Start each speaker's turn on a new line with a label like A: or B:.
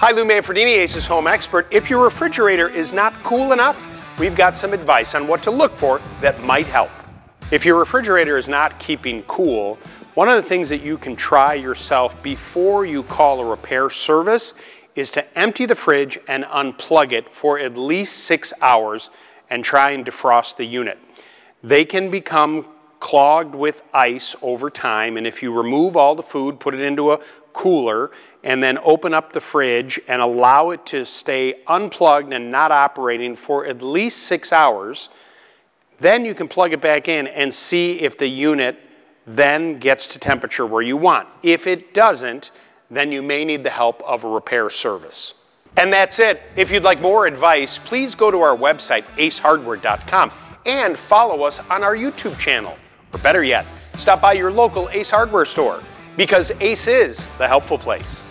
A: Hi, Lou Manfredini, Ace's Home Expert. If your refrigerator is not cool enough, we've got some advice on what to look for that might help. If your refrigerator is not keeping cool, one of the things that you can try yourself before you call a repair service is to empty the fridge and unplug it for at least six hours and try and defrost the unit. They can become clogged with ice over time, and if you remove all the food, put it into a cooler, and then open up the fridge and allow it to stay unplugged and not operating for at least six hours, then you can plug it back in and see if the unit then gets to temperature where you want. If it doesn't, then you may need the help of a repair service. And that's it. If you'd like more advice, please go to our website, acehardware.com, and follow us on our YouTube channel. Or better yet, stop by your local Ace Hardware store because Ace is the helpful place.